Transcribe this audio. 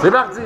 C'est parti.